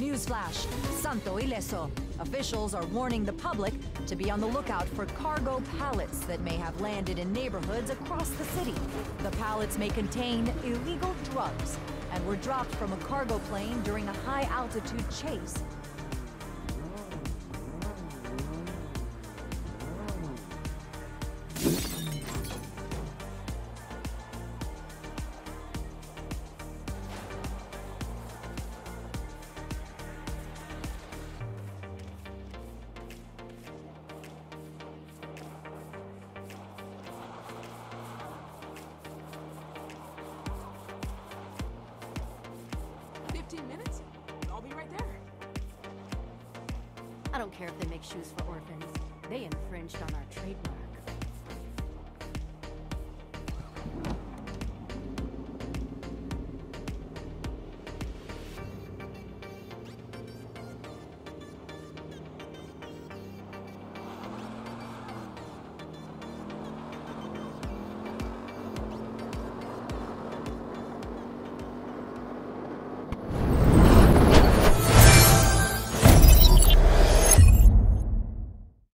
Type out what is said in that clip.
Newsflash, Santo Ileso. Officials are warning the public to be on the lookout for cargo pallets that may have landed in neighborhoods across the city. The pallets may contain illegal drugs and were dropped from a cargo plane during a high-altitude chase. I don't care if they make shoes for orphans. They infringed on our trademark.